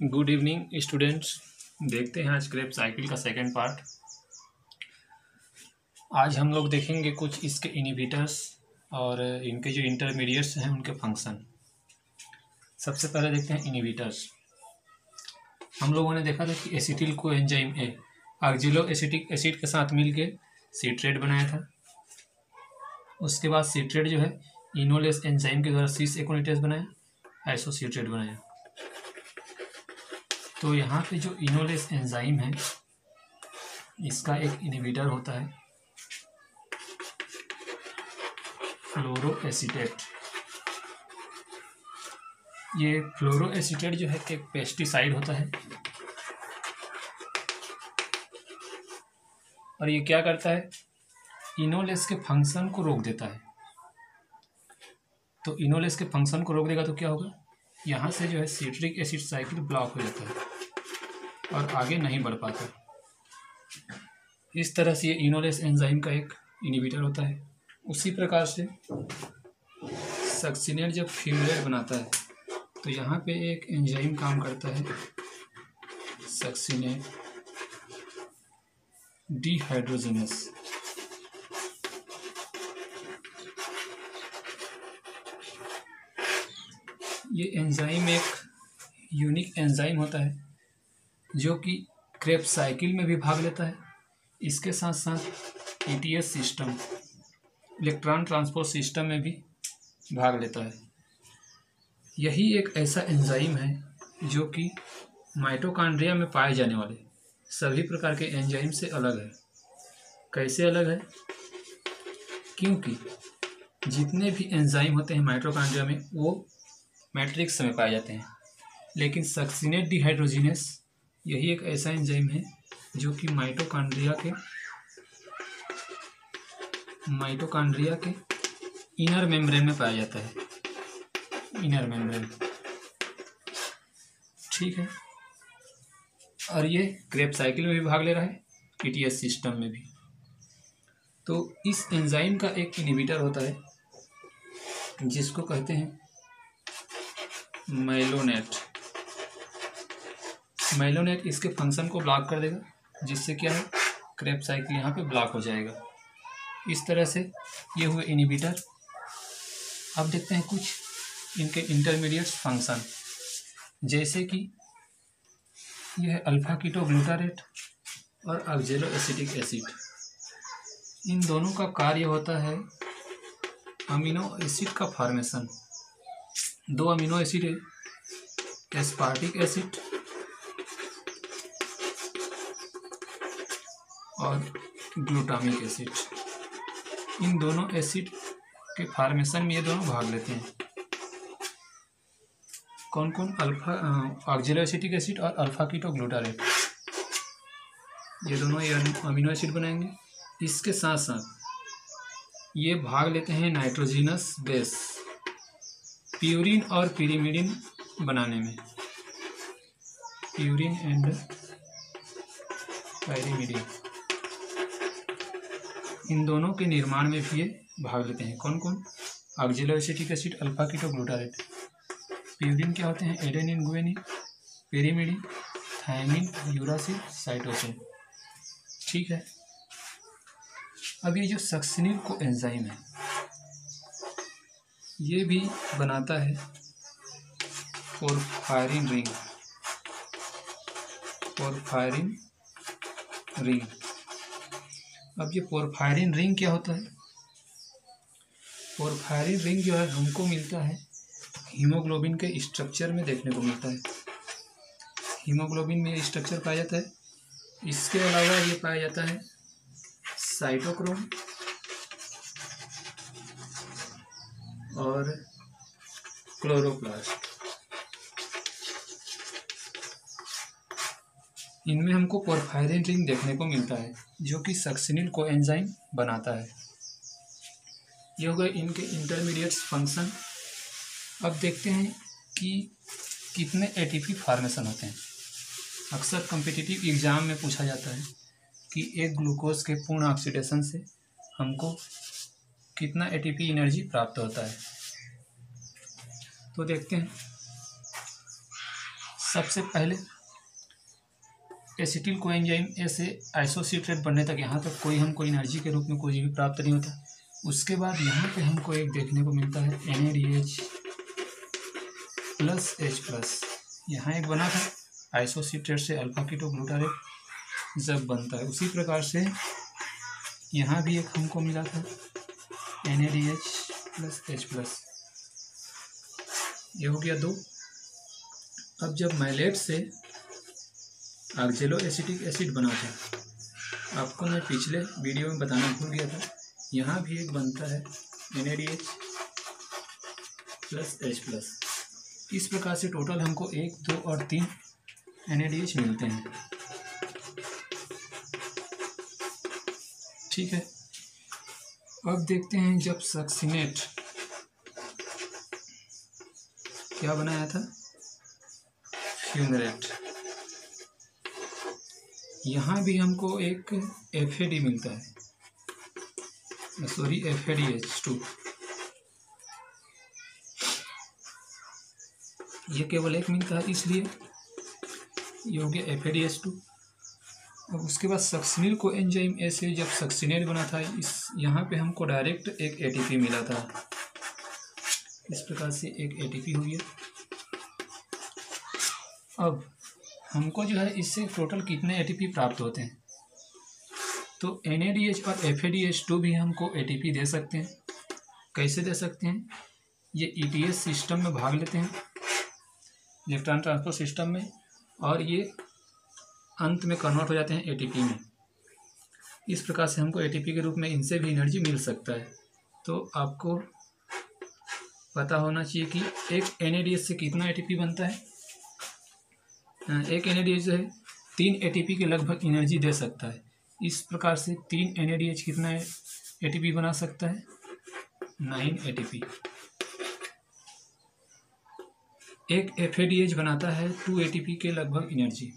Good evening students देखते हैं आज क्रेप साइकिल का सेकंड पार्ट आज हम लोग देखेंगे कुछ इसके इनिबिटर्स और इनके जो इंटरमीडिएट्स हैं, उनके फ़ंक्शन सबसे पहले देखते हैं इनिबिटर्स हम लोगों ने देखा था कि acetyl coenzyme A oxaloacetic acid के साथ मिलके सीट्रेट बनाया था। उसके बाद सीट्रेट जो है इनोलेस एंजाइम के द्वारा सीस एकोनिटेस बनाया आइसोसीट्रेट बनाया। तो यहाँ पे जो इनोलेस एंजाइम है, इसका एक इनिबिटर होता है फ्लोरो एसिटेट ये फ्लोरो एसिटेट जो है, एक पेस्टिसाइड होता है। और ये क्या करता है? इनोलेस के फ़ंक्शन को रोक देता है। तो इनोलेस के फ़ंक्शन को रोक देगा तो क्या होगा? यहाँ से जो है सीट्रिक एसिड साइकिल ब्लॉक हो जाता है और आगे नहीं बढ़ पाता। इस तरह से ये इनोलेस एंजाइम का एक इनिबिटर होता है। उसी प्रकार से सक्सीनेट जब फ्यूलेट बनाता है तो यहाँ पे एक एंजाइम काम करता है सक्सीनेट डिहाइड्रोजनस ये एंजाइम एक यूनिक एंजाइम होता है, जो कि क्रेप साइकिल में भी भाग लेता है। इसके साथ साथ ETS system electron transport system में भी भाग लेता है। यही एक ऐसा एंजाइम है, जो कि माइटोकॉन्ड्रिया में पाए जाने वाले सभी प्रकार के एंजाइम से अलग है। कैसे अलग है? क्योंकि जितने भी एंजाइम होते हैं माइट्रोकॉन्ड्रिया में, वो मैट्रिक्स में पाए जाते हैं। लेकिन सक्सीनेट डिहाइड्रोजिनस यही एक ऐसा एंजाइम है जो कि माइटोकॉन्ड्रिया के माइटोकॉन्ड्रिया के इनर मेम्ब्रेन में पाया जाता है। इनर मेम्ब्रेन ठीक है। और ये क्रेप साइकिल में भी भाग ले रहा है ईटीएस सिस्टम में भी। तो इस एंजाइम का एक इनिबिटर होता है, जिसको कहते हैं मैलोनेट मैलोनेट इसके फ़ंक्शन को ब्लॉक कर देगा, जिससे क्या है क्रेप साइकिल यहाँ पे ब्लॉक हो जाएगा। इस तरह से ये हुए इनिबिटर अब देखते हैं कुछ इनके इंटरमीडिएट फ़ंक्शन जैसे कि यह है अल्फ़ा कीटो ग्लूटारेट और ऑक्जेलो एसिटिक एसिड इन दोनों का कार्य होता है अमीनो एसिड का फॉर्मेशन दो अमीनो एसिड है एस्पार्टिक एसिड और ग्लूटामिक एसिड। इन दोनों एसिड के फॉर्मेशन में ये दोनों भाग लेते हैं। कौन कौन अल्फ़ा ऑक्जिलो एसिटिक एसिड और अल्फ़ा कीटो ग्लूटारेट ये दोनों ये अमीनो एसिड बनाएँगे। इसके साथ साथ ये भाग लेते हैं नाइट्रोजिनस बेस। प्यूरिन और पिरीमिडिन बनाने में। प्यूरिन एंड पैरीमिडिन इन दोनों के निर्माण में भी ये भाग लेते हैं। कौन कौन oxaloacetic acid alpha keto glutarate purine क्या होते हैं? Adenine guanine pyrimidine thymine uracil cytosine ठीक है? अब ये जो सक्सिनिल को एंजाइम है ये भी बनाता है पोरफायरिन रिंग पोरफायरिन रिंग। अब ये पोरफायरिन रिंग क्या होता है? पोरफायरिन रिंग जो है हमको मिलता है, हीमोग्लोबिन के स्ट्रक्चर में देखने को मिलता है। हीमोग्लोबिन में स्ट्रक्चर पाया जाता है। इसके अलावा ये पाया जाता है साइटोक्रोम और क्लोरोप्लास्ट इनमें हमको पोरफायरिन रिंग देखने को मिलता है, जो कि सक्सिनिल को एंजाइम बनाता है। ये हो गए इनके इंटरमीडिएट फ़ंक्शन अब देखते हैं कि कितने एटीपी फॉर्मेशन होते हैं। अक्सर कम्पिटिटिव एग्ज़ाम में पूछा जाता है कि एक ग्लूकोज के पूर्ण ऑक्सीडेशन से हमको कितना एटीपी एनर्जी प्राप्त होता है? तो देखते हैं। सबसे पहले एसिटिल को एंजाइम ऐसे आइसोसीट्रेट बनने तक यहाँ तक कोई हमको एनर्जी के रूप में कोई भी प्राप्त नहीं होता। उसके बाद यहाँ पे हमको एक देखने को मिलता है N H plus H plus यहाँ एक बना था आइसोसीट्रेट से अल्फ़ा कीटो ग्लूटारेट जब बनता है। उसी प्रकार से यहाँ भी एक हमको मिला था। N A D H plus H plus ये हो गया दो। अब जब मैलेट से ऑक्जेलो एसिटिक एसिड बना था आपको मैं पिछले वीडियो में बताना भूल गया था। यहाँ भी एक बनता है N A D H plus H plus इस प्रकार से टोटल हमको एक, दो और तीन एनएडीएच मिलते हैं। ठीक है? अब देखते हैं जब सक्सीनेट। क्या बनाया था? फ्यूनरेट। यहाँ भी हमको एक एफ़ मिलता है। Sorry F H two. ये केवल एक मिलता है इसलिए ये हो गया एफ़ ए डी टू। अब उसके बाद सक्सिनिल को एंजाइम ऐसे जब सक्सिनेट बना था, इस यहाँ पे हमको डायरेक्ट एक ए टी पी मिला था। इस प्रकार से एक ए टी पी हुई है अब हमको जो है इससे टोटल कितने ए टी पी प्राप्त होते हैं? तो एन और एफ़ टू भी हमको ए टी पी दे सकते हैं। कैसे दे सकते हैं? ये ई टी एस सिस्टम में भाग लेते हैं इलेक्ट्रॉन ट्रांसपोर्ट सिस्टम में, और ये अंत में कन्वर्ट हो जाते हैं एटीपी में। इस प्रकार से हमको एटीपी के रूप में इनसे भी एनर्जी मिल सकता है। तो आपको पता होना चाहिए कि एक एनएडीएच से कितना एटीपी बनता है। एक एन जो है, तीन एटीपी के लगभग एनर्जी दे सकता है। इस प्रकार से तीन एनएडीएच कितना एटीपी बना सकता है? नाइन एटीपी एक एफएडीएच बनाता है टू ए के लगभग एनर्जी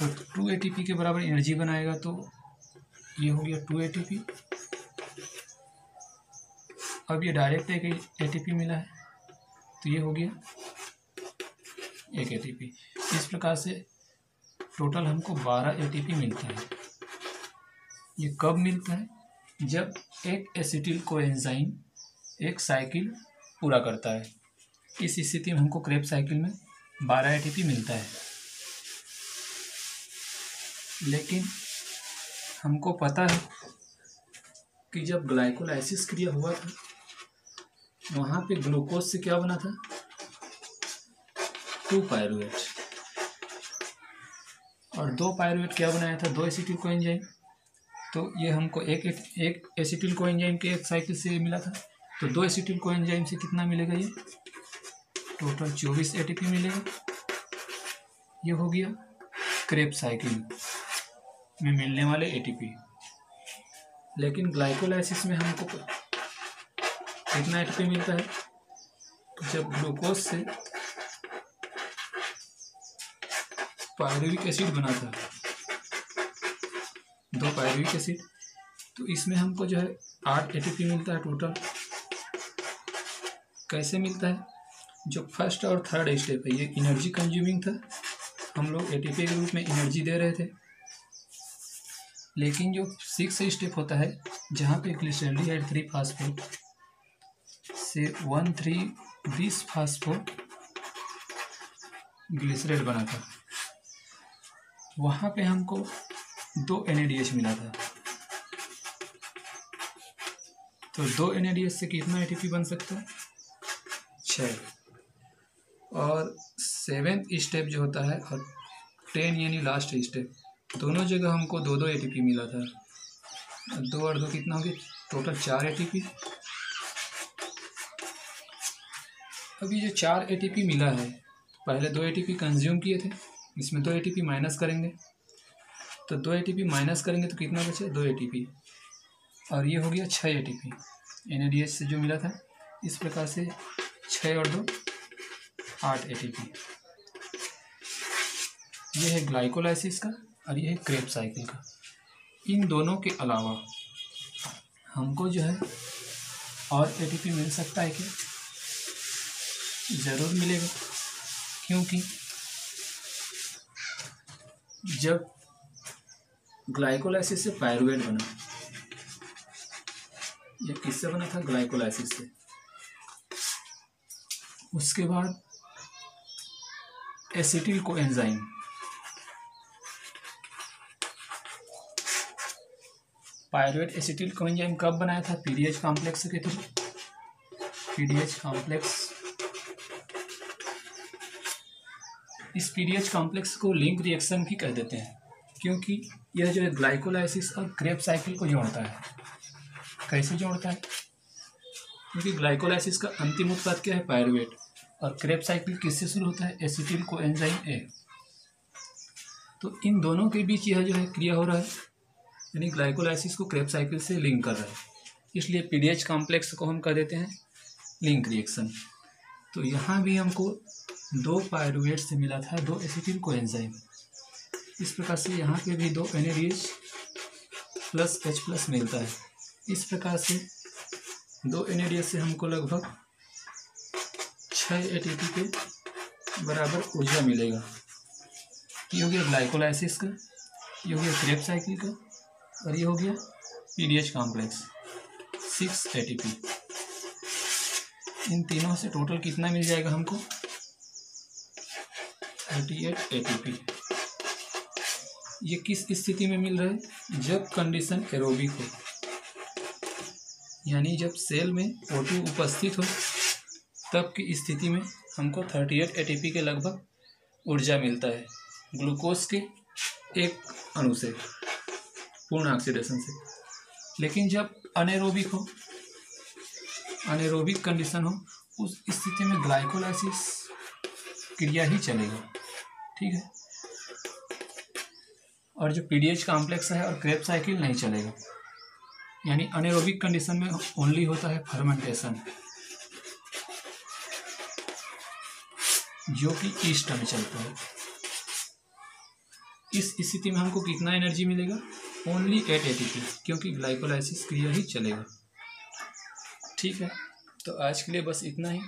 तो टू एटीपी के बराबर एनर्जी बनाएगा तो ये हो गया टू एटीपी अब ये डायरेक्ट एक ए मिला है तो ये हो गया एक एटीपी इस प्रकार से टोटल हमको बारह ए मिलता है। ये कब मिलता है? जब एक एसिटिल को एंजाइम एक साइकिल पूरा करता है। इस स्थिति में हमको क्रेप साइकिल में बारह एटीपी मिलता है। लेकिन हमको पता है कि जब ग्लाइकोलाइसिस क्रिया हुआ था, वहाँ पे ग्लूकोज से क्या बना था? टू पायरुएट और दो पायरुएट क्या बनाया था? दो एसिटिल को एंजाइम तो ये हमको एक एक एसिटिल को एंजाइम के एक साइकिल से मिला था। तो दो एसिटिल को एंजाइम से कितना मिलेगा ये? टोटल चौबीस एटीपी मिलेगा। ये हो गया क्रेप साइकिल। में मिलने वाले ए लेकिन ग्लाइकोलाइसिस में हमको कितना एटीपी मिलता है जब ग्लूकोज से पायरुविक एसिड बना था दो पायरुविक एसिड तो इसमें हमको जो है आठ ATP मिलता है टोटल कैसे मिलता है? जो फ़र्स्ट और थर्ड स्टेप है, ये एनर्जी कंज्यूमिंग था। हम लोग एटीपी के रूप में एनर्जी दे रहे थे। लेकिन जो सिक्स स्टेप होता है, जहाँ पे ग्लिसरॉल्डिहाइड थ्री फास्फेट से वन थ्री बीस फास्फोट ग्लिसरेट बना था वहाँ पे हमको दो एन मिला था तो दो एन से कितना ए बन सकता है? छः। और सेवेंथ स्टेप जो होता है, और टेन यानी लास्ट स्टेप दोनों जगह हमको दो दो ए मिला था। दो और दो कितना हो गया? टोटल चार एटीपी अभी जो चार एटीपी मिला है, पहले दो एटीपी कंज्यूम किए थे, इसमें दो एटीपी माइनस करेंगे। तो दो एटीपी माइनस करेंगे तो कितना बचे? दो एटीपी और ये हो गया छः ए टी पी एन से जो मिला था, इस प्रकार से छः और दो, आठ ए ये है ग्लाइकोलाइसिस का। और ये क्रेप साइकिल का। इन दोनों के अलावा हमको जो है और एटीपी मिल सकता है क्या? ज़रूर मिलेगा, क्योंकि जब ग्लाइकोलाइसिस से पायरुवेट बना, ये किससे बना था? ग्लाइकोलाइसिस से। उसके बाद acetyl coenzyme pyruvate acetyl enzyme कब बनाया था? पीडीएच कॉम्प्लेक्स के थ्रू। PDH complex. इस पीडीएच कॉम्प्लेक्स को लिंक रिएक्शन भी कह देते हैं, क्योंकि यह जो है ग्लाइकोलाइसिस और क्रेप साइकिल को जोड़ता है। कैसे जोड़ता है? क्योंकि ग्लाइकोलाइसिस का अंतिम उत्पाद क्या है? पायरुवेट और क्रेप साइकिल किससे शुरू होता है? एसिटिल को एंजाइम ए। तो इन दोनों के बीच यह जो है क्रिया हो रहा है। यानी ग्लाइकोलाइसिस को क्रेप साइकिल से लिंक कर रहा है। इसलिए पीडीएच कॉम्प्लेक्स को हम कह देते हैं लिंक रिएक्शन तो यहाँ भी हमको दो पायरुवेट से मिला था, दो एसिटिल को एंजाइम इस प्रकार से यहाँ पे भी दो एन प्लस एच प्लस मिलता है। इस प्रकार से दो एन से हमको लगभग छः ए के बराबर ऊर्जा मिलेगा। ये हो गया ग्लाइकोलाइसिस का, ये हो गया क्रेप साइकिल का और ये हो गया पीडीएच कॉम्प्लेक्स सिक्स एटीपी इन तीनों से टोटल कितना मिल जाएगा हमको? थर्टी एट एटीपी ये किस स्थिति में मिल रहा है? जब कंडीशन एरोबिक हो, यानी जब सेल में ओ उपस्थित हो, तब की स्थिति में हमको थर्टी एट एटीपी के लगभग ऊर्जा मिलता है ग्लूकोज के एक अणु से। पूर्ण ऑक्सीडेशन से। लेकिन जब अनेरोबिक हो अनेरोबिक कंडीशन हो, उस स्थिति में ग्लाइकोलाइसिस क्रिया ही चलेगा। ठीक है? और जो पीडीएच कॉम्प्लेक्स है और क्रेप साइकिल नहीं चलेगा। यानी अनेरोबिक कंडीशन में ओनली होता है फर्मेंटेशन जो कि ईस्ट में चलता है। इस स्थिति में हमको कितना एनर्जी मिलेगा? ओनली एट एटीपी क्योंकि ग्लाइकोलाइसिस क्रिया ही चलेगा। ठीक है तो आज के लिए बस इतना ही।